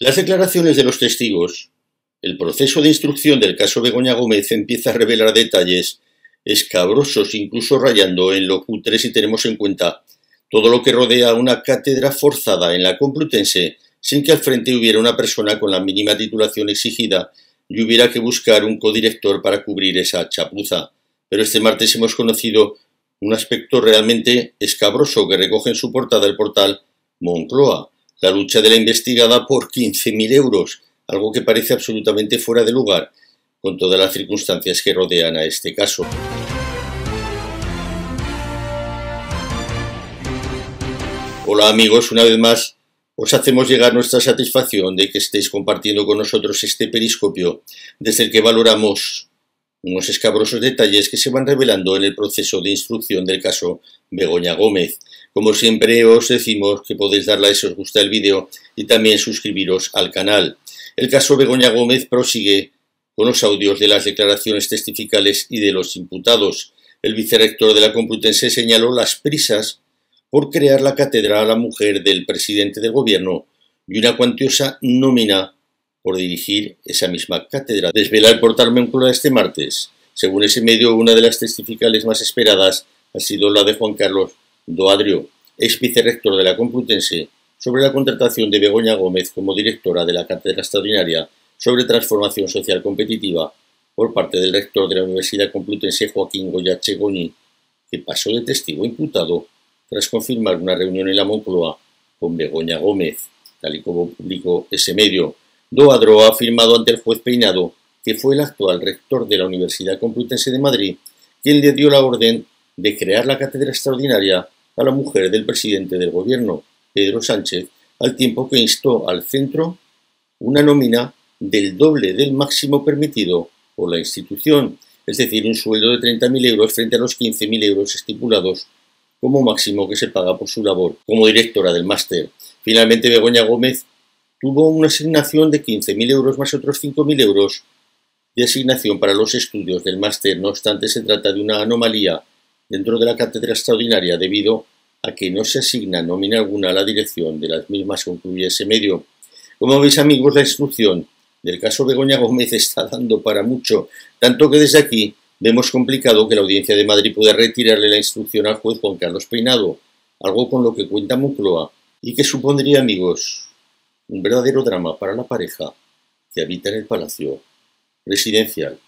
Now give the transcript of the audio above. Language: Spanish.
Las declaraciones de los testigos, el proceso de instrucción del caso Begoña Gómez empieza a revelar detalles escabrosos, incluso rayando en lo cutre si tenemos en cuenta todo lo que rodea una cátedra forzada en la Complutense sin que al frente hubiera una persona con la mínima titulación exigida y hubiera que buscar un codirector para cubrir esa chapuza. Pero este martes hemos conocido un aspecto realmente escabroso que recoge en su portada el portal Moncloa, la lucha de la investigada por 15.000 euros, algo que parece absolutamente fuera de lugar con todas las circunstancias que rodean a este caso. Hola amigos, una vez más os hacemos llegar nuestra satisfacción de que estéis compartiendo con nosotros este periscopio, desde el que valoramos unos escabrosos detalles que se van revelando en el proceso de instrucción del caso Begoña Gómez. Como siempre os decimos que podéis darle a si os gusta el vídeo y también suscribiros al canal. El caso Begoña Gómez prosigue con los audios de las declaraciones testificales y de los imputados. El vicerrector de la Complutense señaló las prisas por crear la cátedra a la mujer del presidente del gobierno y una cuantiosa nómina por dirigir esa misma cátedra. Desvela el portal Moncloa este martes. Según ese medio, una de las testificales más esperadas ha sido la de Juan Carlos Doadrio, ex vicerrector de la Complutense, sobre la contratación de Begoña Gómez como directora de la cátedra extraordinaria sobre transformación social competitiva por parte del rector de la Universidad Complutense Joaquín Goya Chegoni, que pasó de testigo imputado tras confirmar una reunión en la Moncloa con Begoña Gómez, tal y como publicó ese medio. Doadro ha afirmado ante el juez Peinado que fue el actual rector de la Universidad Complutense de Madrid quien le dio la orden de crear la cátedra extraordinaria a la mujer del presidente del gobierno, Pedro Sánchez, al tiempo que instó al centro una nómina del doble del máximo permitido por la institución, es decir, un sueldo de 30.000 euros frente a los 15.000 euros estipulados como máximo que se paga por su labor como directora del máster. Finalmente, Begoña Gómez tuvo una asignación de 15.000 euros más otros 5.000 euros de asignación para los estudios del máster. No obstante, se trata de una anomalía dentro de la cátedra extraordinaria debido a que no se asigna nómina alguna a la dirección de las mismas, concluye ese medio. Como veis, amigos, la instrucción del caso Begoña Gómez está dando para mucho, tanto que desde aquí vemos complicado que la Audiencia de Madrid pueda retirarle la instrucción al juez Juan Carlos Peinado, algo con lo que cuenta Moncloa y que supondría, amigos, un verdadero drama para la pareja que habita en el palacio residencial